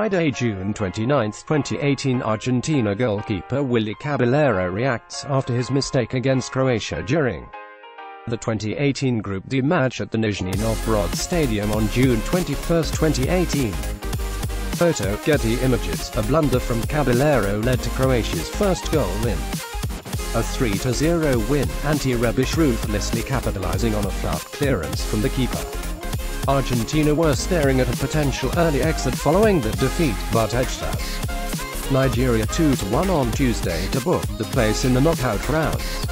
Friday, June 29, 2018 Argentina goalkeeper Willy Caballero reacts after his mistake against Croatia during the 2018 Group D match at the Nizhny Novgorod Stadium on June 21, 2018. Photo, Getty Images, a blunder from Caballero led to Croatia's first goal in a 3-0 win, Ante Rebic ruthlessly capitalizing on a fluff clearance from the keeper. Argentina were staring at a potential early exit following the defeat, but edged out Nigeria 2-1 on Tuesday to book the place in the knockout rounds.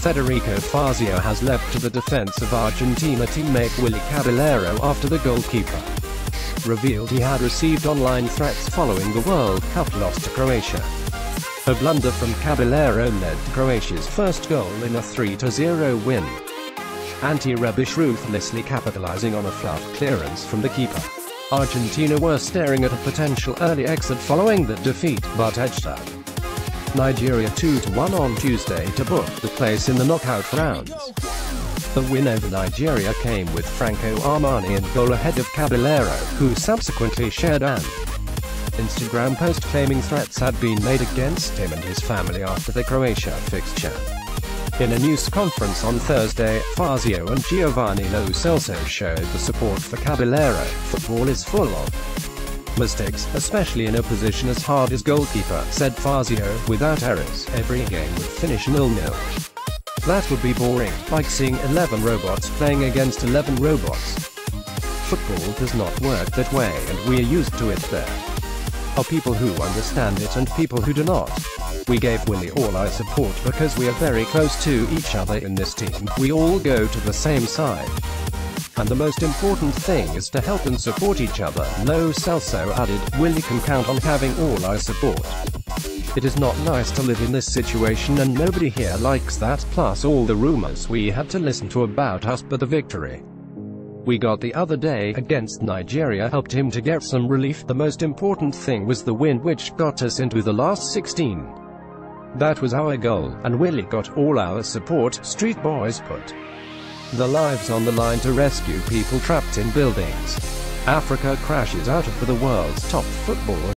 Federico Fazio has leapt to the defense of Argentina teammate Willy Caballero after the goalkeeper revealed he had received online threats following the World Cup loss to Croatia. A blunder from Caballero led to Croatia's first goal in a 3-0 win. Ante Rebic ruthlessly capitalizing on a fluff clearance from the keeper. Argentina were staring at a potential early exit following the defeat, but edged out Nigeria 2-1 on Tuesday to book the place in the knockout rounds. The win over Nigeria came with Franco Armani in goal ahead of Caballero, who subsequently shared an Instagram post claiming threats had been made against him and his family after the Croatia fixture. In a news conference on Thursday, Fazio and Giovani Lo Celso showed the support for Caballero. Football is full of mistakes, especially in a position as hard as goalkeeper, said Fazio. Without errors, every game would finish nil-nil. That would be boring, like seeing 11 robots playing against 11 robots. Football does not work that way and we're used to it there are people who understand it and people who do not. We gave Willy all our support because we are very close to each other in this team, we all go to the same side. And the most important thing is to help and support each other, Lo Celso added, Willy can count on having all our support. It is not nice to live in this situation and nobody here likes that, plus all the rumors we had to listen to about us but the victory we got the other day against Nigeria helped him to get some relief. The most important thing was the win which got us into the last 16. That was our goal, and Willy got all our support, Street Boys put the lives on the line to rescue people trapped in buildings. Africa crashes out of the world's top football